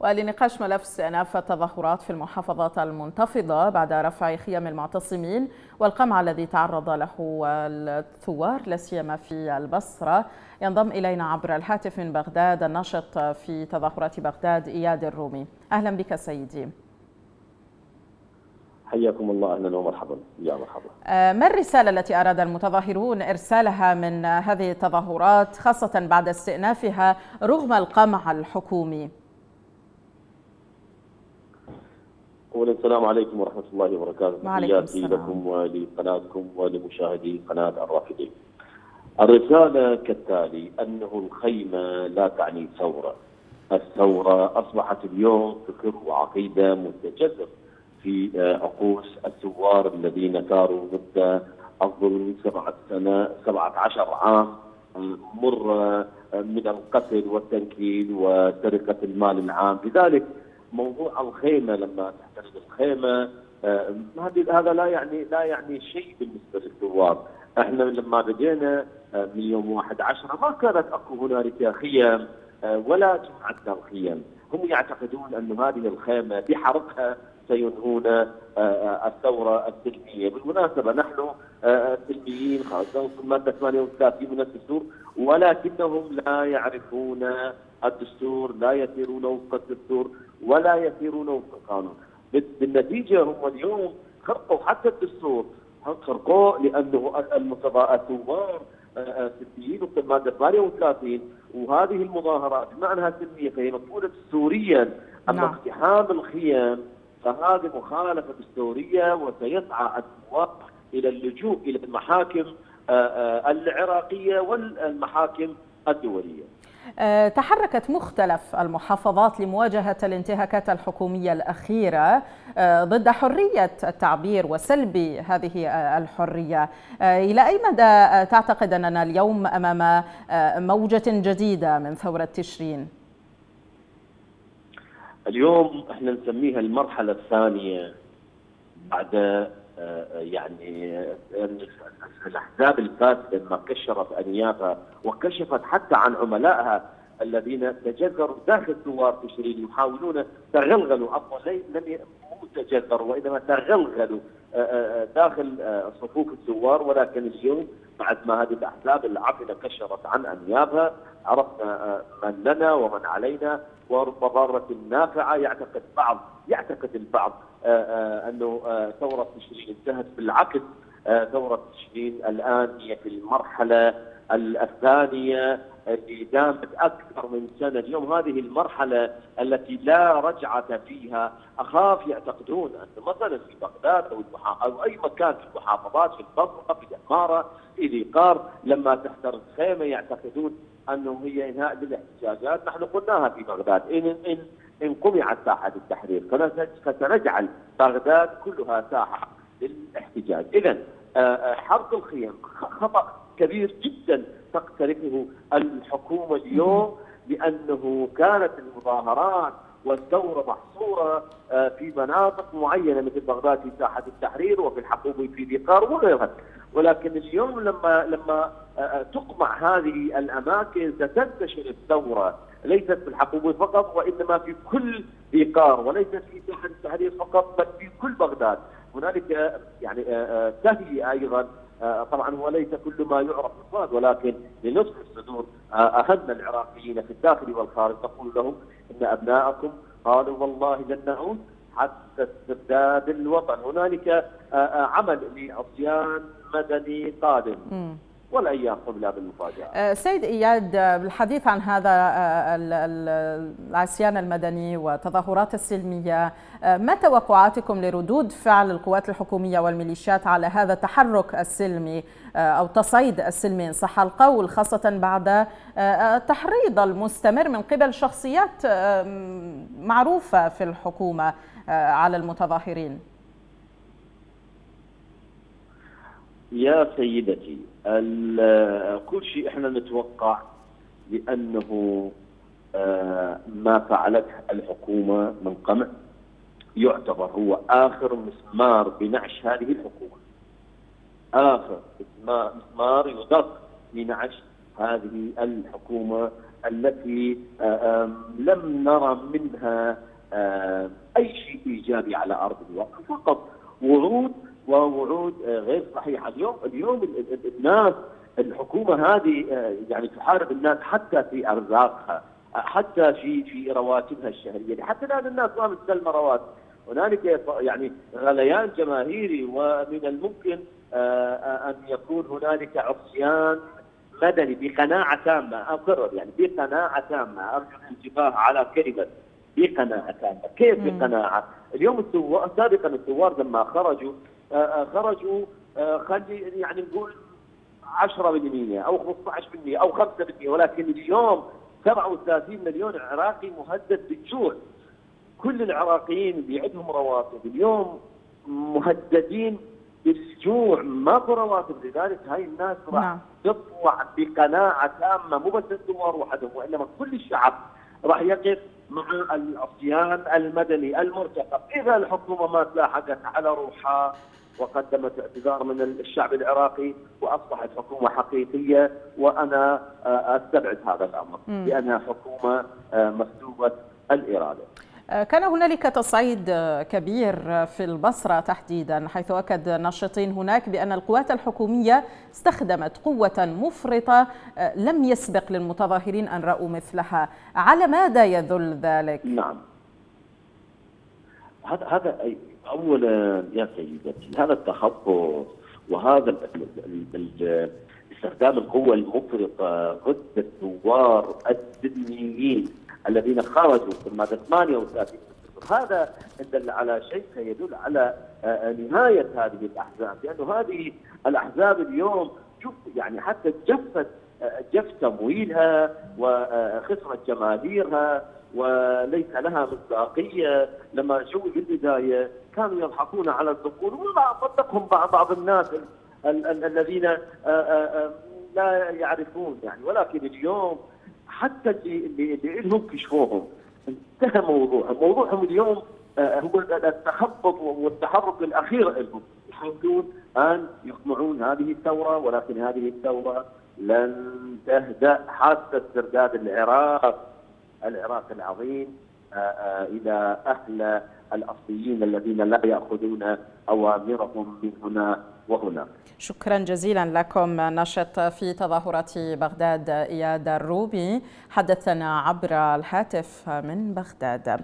ولنقاش ملف استئناف التظاهرات في المحافظات المنتفضة بعد رفع خيام المعتصمين والقمع الذي تعرض له الثوار لا سيما في البصرة. ينضم إلينا عبر الهاتف من بغداد الناشط في تظاهرات بغداد إياد الرومي. أهلا بك سيدي. حياكم الله. أهلا ومرحبا. يا مرحبا. آه، ما الرسالة التي أراد المتظاهرون إرسالها من هذه التظاهرات خاصة بعد استئنافها رغم القمع الحكومي؟ اولا السلام عليكم ورحمة الله وبركاته. وعليكم السلام. لكم ولقناتكم ولمشاهدي قناة الرافدين. الرسالة كالتالي أنه الخيمة لا تعني ثوره الثورة أصبحت اليوم فكر وعقيدة متجذر في عقوس الثوار الذين ثاروا مده اظن سبعة سنة 17 عام مر من القتل والتنكيل وسرقه المال العام. لذلك موضوع الخيمة لما تحترق الخيمة هذه هذا لا يعني لا يعني شيء بالنسبة للثوار، إحنا لما بدينا من يوم 1 10 ما كانت أكو هنالك خيم ولا جمعتنا الخيم، هم يعتقدون أن هذه الخيمة بحرقها سينهون الثورة السلمية، بالمناسبة نحن سلميين خاصة في الماده 38 من الدستور ولكنهم لا يعرفون الدستور، لا يسيرون وفق الدستور. ولا يسيرون وفق القانون. بالنتيجة هم اليوم خرقوا حتى الدستور خرقوه لأنه الثوار سلميين وفق الماده 38 وهذه المظاهرات انها سلميه فهي مفروضه دستوريا أما نعم. اقتحام الخيام فهذه مخالفة دستورية وسيسعى الثوار إلى اللجوء إلى المحاكم العراقية والمحاكم الدولية. أه، تحركت مختلف المحافظات لمواجهة الانتهاكات الحكومية الأخيرة أه، ضد حرية التعبير وسلب هذه الحرية أه، إلى أي مدى تعتقد أننا اليوم أمام موجة جديدة من ثورة تشرين؟ اليوم إحنا نسميها المرحلة الثانية بعد يعني الأحزاب الفاسده لما كشرت أنيابها وكشفت حتى عن عملائها الذين تجذروا داخل ثوار تشرين يحاولون تغلغلوا عفوا لم تجذروا وإنما تغلغلوا داخل صفوف الثوار ولكن اليوم بعد ما هذه الأحزاب العفنه كشرت عن أنيابها عرفنا من لنا ومن علينا ورب ضارة نافعة. يعتقد بعض يعتقد البعض أنه ثورة تشرين انتهت بالعكس. ثورة تشرين الآن هي في المرحلة الثانية اللي دامت أكثر من سنة، اليوم هذه المرحلة التي لا رجعة فيها، أخاف يعتقدون أن مثلا في بغداد أو أو أي مكان في المحافظات في البصره في الإمارة في ذيقار لما تحترق خيمه يعتقدون انه هي إنهاء للاحتجاجات، نحن قلناها في بغداد. ان ان ان قمعت ساحة التحرير فسنجعل بغداد كلها ساحة للاحتجاج، اذا حرق الخيم خطأ. كبير جدا تقترفه الحكومة اليوم لأنه كانت المظاهرات والثوره محصورة في مناطق معينة مثل بغداد في ساحة التحرير وفي الحقوبي في ذيقار وغيرها ولكن اليوم لما لما تقمع هذه الأماكن ستنتشر الثوره ليست في الحقوبي فقط وإنما في كل ذيقار وليست في ساحة التحرير فقط بل في كل بغداد. هنالك يعني تهيئة أيضا طبعا هو ليس كل ما يعرف بالضبط ولكن لنصف الصدور اهلنا العراقيين في الداخل والخارج نقول لهم إن أبناءكم قالوا والله لن نعود حتى استرداد الوطن هنالك عمل لعصيان مدني قادم. والايام قبلها بالمفاجأة. سيد إياد بالحديث عن هذا العصيان المدني والتظاهرات السلمية، ما توقعاتكم لردود فعل القوات الحكومية والميليشيات على هذا التحرك السلمي أو التصعيد السلمي إن صح القول خاصة بعد التحريض المستمر من قبل شخصيات معروفة في الحكومة على المتظاهرين؟ يا سيدتي كل شيء إحنا نتوقع لأنه ما فعلته الحكومة من قمع يعتبر هو آخر مسمار بنعش هذه الحكومة. آخر مسمار يدق لنعش هذه الحكومة التي لم نرى منها أي شيء إيجابي على أرض الواقع فقط وعود ووعود غير صحيحه اليوم اليوم الناس الحكومة هذه يعني تحارب الناس حتى في أرزاقها حتى في في رواتبها الشهرية. حتى الآن الناس ما مستلمه رواتب. هنالك يعني غليان جماهيري ومن الممكن أن يكون هنالك عصيان مدني بقناعة تامة. أقرر يعني بقناعة تامة. أرجو الانتباه على كلمة بقناعة تامة، كيف بقناعة؟ اليوم الثوار سابقا الثوار لما خرجوا خرجوا خلي يعني نقول 10% أو 15% أو 5% ولكن اليوم 37 مليون عراقي مهدد بالجوع كل العراقيين اللي عندهم رواتب اليوم مهددين بالجوع ماكو رواتب لذلك هاي الناس راح نعم. تطلع بقناعة تامة مو بس الثوار وحدهم وإنما كل الشعب راح يقف مع العصيان المدني المرتقب إذا الحكومة ما تلاحقت على روحها وقدمت اعتذار من الشعب العراقي وأصبحت حكومة حقيقية وأنا أستبعد هذا الأمر لأنها حكومة مسلوبه الإرادة. كان هنالك تصعيد كبير في البصرة تحديدا حيث أكد ناشطين هناك بأن القوات الحكومية استخدمت قوة مفرطة لم يسبق للمتظاهرين أن رأوا مثلها. على ماذا يدل ذلك؟ نعم. هذا هذا اولا يا سيدتي هذا التخبط وهذا استخدام القوة المفرطة ضد الثوار السلميين الذين خرجوا في الماده 38 هذا دل على شيء يدل على نهاية هذه الأحزاب. لأنه هذه الأحزاب اليوم شوف يعني حتى جفت جف تمويلها وخسرت جماهيرها وليس لها مصداقية. لما شوي في البدايه كانوا يضحكون على الذكور وصدقهم بعض الناس الذين لا يعرفون يعني. ولكن اليوم حتى اللي اللي لهم كشفوهم. انتهى موضوعهم، موضوعهم اليوم هو التخبط والتحرك الأخير لهم. يحاولون أن يقمعون هذه الثورة ولكن هذه الثورة لن تهدأ حتى استرداد العراق العراق العظيم. إلى أهل الأصليين الذين لا يأخذون أوامرهم من هنا وهنا. شكرا جزيلا لكم نشط في تظاهرات بغداد إياد الروبي حدثنا عبر الهاتف من بغداد.